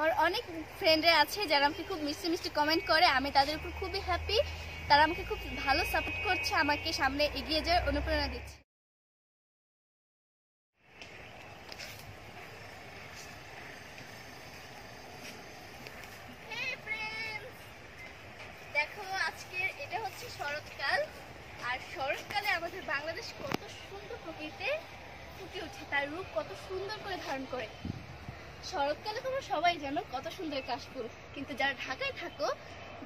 আমার অনেক ফ্রেন্ডরা আছে যারা আমাকে খুব মিষ্টি মিষ্টি কমেন্ট করে, আমি তাদের উপর খুবই হ্যাপি তারা আমাকে খুব ভালো সাপোর্ট করছে, আমাকে সামনে এগিয়ে যাওয়ার অনুপ্রেরণা দিচ্ছে। দেখো আজকে এটা হচ্ছে শরৎকাল। আর শরৎকালে আমাদের বাংলাদেশ কত সুন্দর প্রকৃতিতে ফুটে ওঠে তার রূপ কত সুন্দর করে ধারণ করে। শরৎকালে তোমরা সবাই জানো কত সুন্দর কাশফুল। কিন্তু যারা ঢাকায় থাকো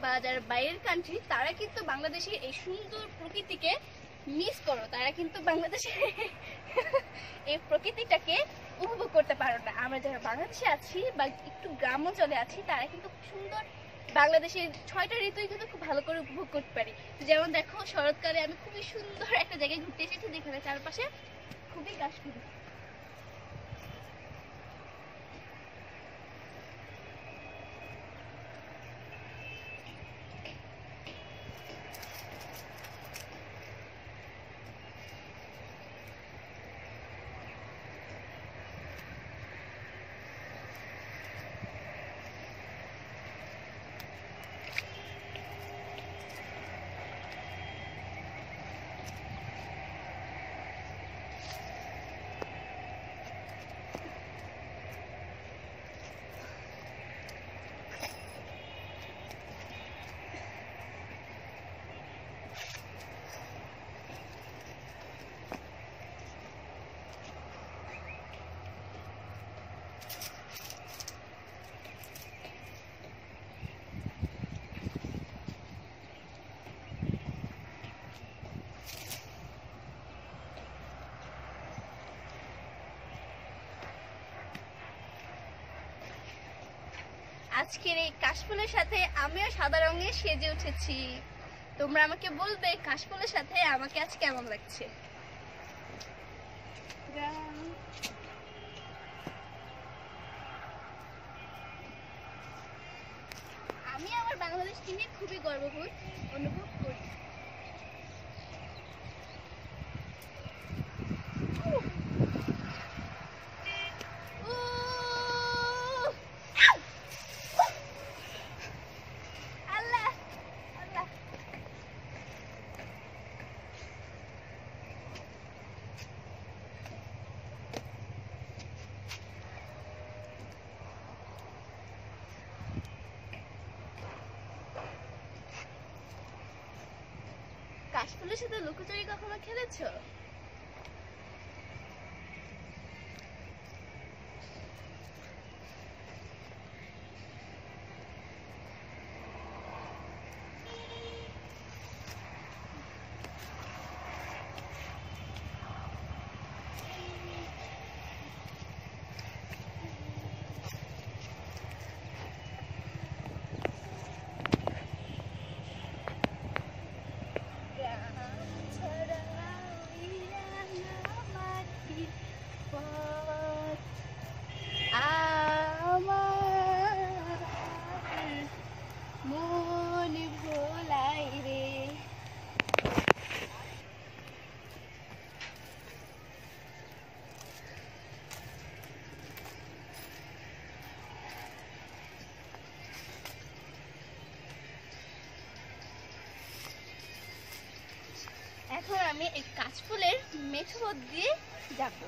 বা যারা বাইরের কান্ট্রি তারা কিন্তু বাংলাদেশের এই সুন্দর প্রকৃতিকে মিস করো। তারা কিন্তু বাংলাদেশের এই প্রকৃতিটাকে উপভোগ করতে পারো না। আমরা যারা বাংলাদেশে আছি বা একটু গ্রাম অঞ্চলে আছি, তারা কিন্তু সুন্দর বাংলাদেশের ছয়টা ঋতুই কিন্তু খুব ভালো করে উপভোগ করতে পারি। যেমন দেখো, শরৎকালে আমি খুবই সুন্দর একটা জায়গায় ঘুরতে এসেছি যেখানে চারপাশে খুবই কাশফুল। আজকের এই কাশফুলের সাথে আমিও সাদা রঙে সেজে উঠেছি। তোমরা আমাকে বলবে কাশফুলের সাথে আমাকে আজ কেমন লাগছে? আমি আমার বাংলাদেশকে নিয়ে খুবই গর্ববোধ অনুভব করি। কাশফুলের সাথে লুকোচুরি কখনো খেলেছো? আমি এই কাশফুলের মেঠো দিয়ে যাব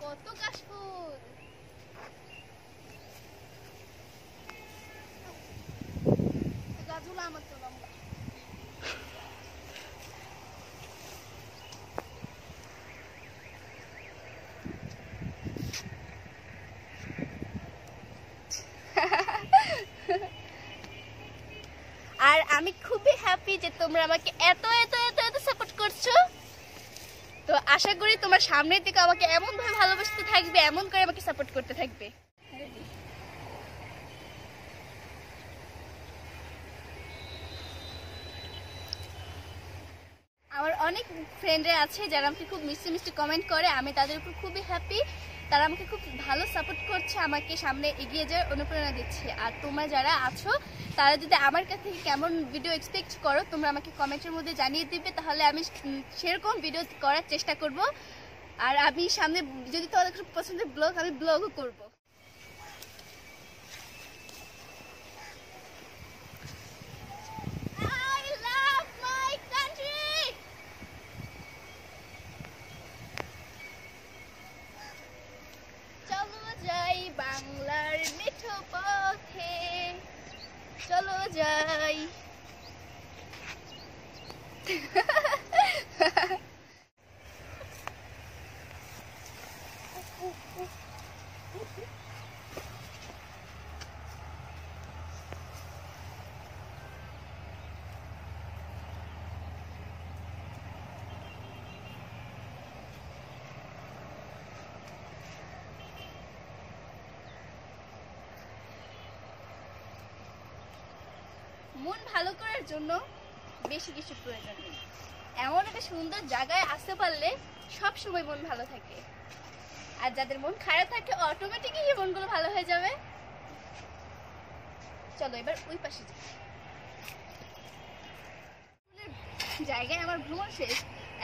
কত কাশফুল গাছগুলো আমার তো লম্বা আর আমি খুবই হ্যাপি যে তোমরা আমাকে এত এত এত এত সাপোর্ট করছ। তো আশা করি তোমার সামনের দিকে আমাকে এমন ভাবে ভালোবাসতে থাকবে, এমন করে আমাকে সাপোর্ট করতে থাকবে। আমার অনেক ফ্রেন্ডরা আছে যারা আমাকে খুব মিষ্টি মিষ্টি কমেন্ট করে, আমি তাদের উপর খুবই হ্যাপি তারা আমাকে খুব ভালো সাপোর্ট করছে, আমাকে সামনে এগিয়ে যাওয়ার অনুপ্রেরণা দিচ্ছে। আর তোমরা যারা আছো, তারা যদি আমার কাছ থেকে কেমন ভিডিও এক্সপেক্ট করো, তোমরা আমাকে কমেন্টের মধ্যে জানিয়ে দিবে, তাহলে আমি সেরকম ভিডিও করার চেষ্টা করব। আর আমি সামনে, যদি তোমাদের খুব পছন্দের ব্লগ আমি ব্লগও করব। পথে। চলো যাই। মন ভালো করার জন্য বেশি কিছু প্রয়োজন নেই। এমন একটা সুন্দর জায়গায় আসতে পারলে সব সময় মন ভালো থাকে। আর যাদের মন খারাপ থাকে অটোমেটিকই মনগুলো ভালো হয়ে যাবে। চলো এবার ওই পাশে যাই। জায়গায় আমার ভ্রমণ শেষ।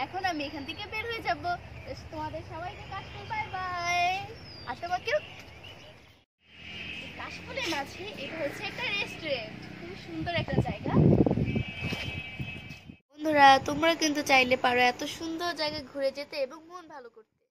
এখন আমি এখান থেকে বের হয়ে যাব। তোমাদের সবাইকে কাশফুল, বাই বাই। আর তোমাকেও? কাশফুলের মাঝে এটা হচ্ছে একটা রেস্টুরেন্ট সুন্দর একটা জায়গা। বন্ধুরা, তোমরা কিন্তু চাইলে পারো এত সুন্দর জায়গায় ঘুরে যেতে এবং মন ভালো করতে।